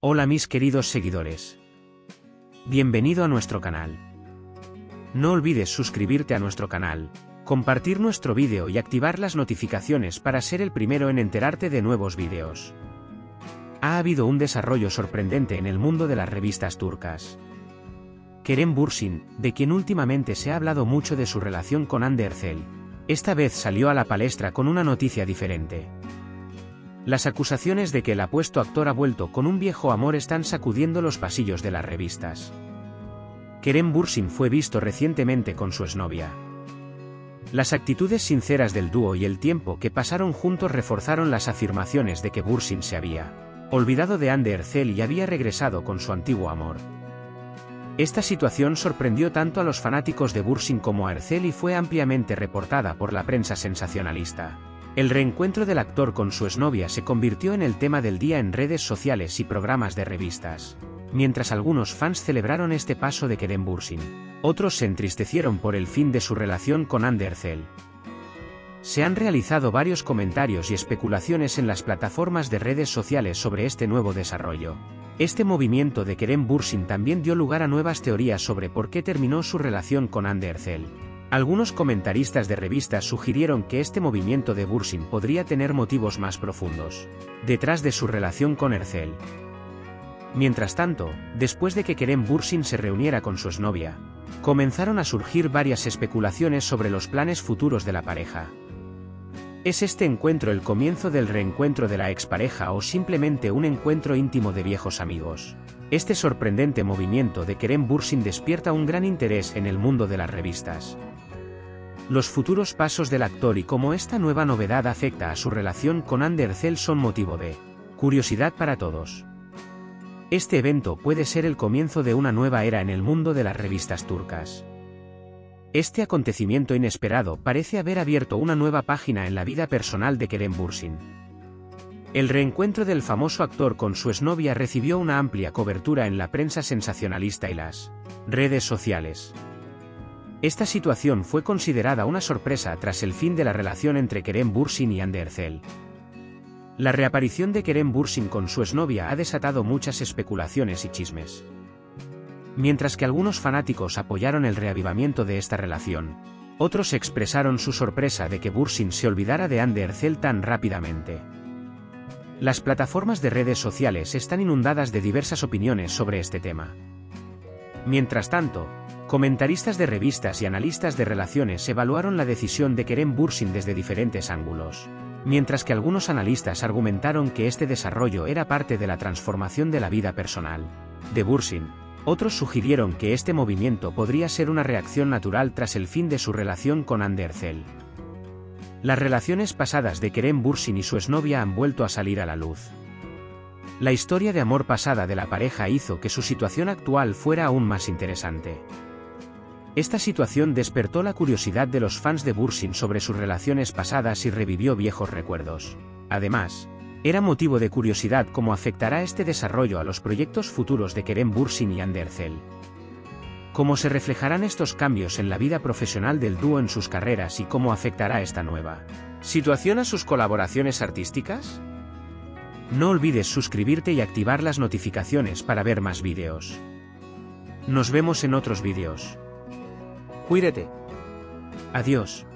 Hola mis queridos seguidores. Bienvenido a nuestro canal. No olvides suscribirte a nuestro canal, compartir nuestro vídeo y activar las notificaciones para ser el primero en enterarte de nuevos vídeos. Ha habido un desarrollo sorprendente en el mundo de las revistas turcas. Kerem Bursin, de quien últimamente se ha hablado mucho de su relación con Andercel, esta vez salió a la palestra con una noticia diferente. Las acusaciones de que el apuesto actor ha vuelto con un viejo amor están sacudiendo los pasillos de las revistas. Kerem Bursin fue visto recientemente con su exnovia. Las actitudes sinceras del dúo y el tiempo que pasaron juntos reforzaron las afirmaciones de que Bursin se había olvidado de Ande Ercel y había regresado con su antiguo amor. Esta situación sorprendió tanto a los fanáticos de Bursin como a Ercel y fue ampliamente reportada por la prensa sensacionalista. El reencuentro del actor con su exnovia se convirtió en el tema del día en redes sociales y programas de revistas. Mientras algunos fans celebraron este paso de Kerem Bursin, otros se entristecieron por el fin de su relación con Andercel. Se han realizado varios comentarios y especulaciones en las plataformas de redes sociales sobre este nuevo desarrollo. Este movimiento de Kerem Bursin también dio lugar a nuevas teorías sobre por qué terminó su relación con Andercel. Algunos comentaristas de revistas sugirieron que este movimiento de Bursin podría tener motivos más profundos, detrás de su relación con Ercel. Mientras tanto, después de que Kerem Bursin se reuniera con su exnovia, comenzaron a surgir varias especulaciones sobre los planes futuros de la pareja. ¿Es este encuentro el comienzo del reencuentro de la expareja o simplemente un encuentro íntimo de viejos amigos? Este sorprendente movimiento de Kerem Bursin despierta un gran interés en el mundo de las revistas los futuros pasos del actor y cómo esta nueva novedad afecta a su relación con Andercel son motivo de curiosidad para todos. Este evento puede ser el comienzo de una nueva era en el mundo de las revistas turcas. Este acontecimiento inesperado parece haber abierto una nueva página en la vida personal de Kerem Bursin. El reencuentro del famoso actor con su exnovia recibió una amplia cobertura en la prensa sensacionalista y las redes sociales. Esta situación fue considerada una sorpresa tras el fin de la relación entre Kerem Bursin y Andercel. La reaparición de Kerem Bursin con su exnovia ha desatado muchas especulaciones y chismes. Mientras que algunos fanáticos apoyaron el reavivamiento de esta relación, otros expresaron su sorpresa de que Bursin se olvidara de Andercel tan rápidamente. Las plataformas de redes sociales están inundadas de diversas opiniones sobre este tema. Mientras tanto, Comentaristas de revistas y analistas de relaciones evaluaron la decisión de Kerem Bursin desde diferentes ángulos. Mientras que algunos analistas argumentaron que este desarrollo era parte de la transformación de la vida personal de Bursin, otros sugirieron que este movimiento podría ser una reacción natural tras el fin de su relación con Andercel. Las relaciones pasadas de Kerem Bursin y su exnovia han vuelto a salir a la luz. La historia de amor pasada de la pareja hizo que su situación actual fuera aún más interesante. Esta situación despertó la curiosidad de los fans de Bursin sobre sus relaciones pasadas y revivió viejos recuerdos. Además, era motivo de curiosidad cómo afectará este desarrollo a los proyectos futuros de Kerem Bursin y Andercel. Cómo se reflejarán estos cambios en la vida profesional del dúo en sus carreras y cómo afectará esta nueva situación a sus colaboraciones artísticas? No olvides suscribirte y activar las notificaciones para ver más vídeos. Nos vemos en otros vídeos. Cuídate. Adiós.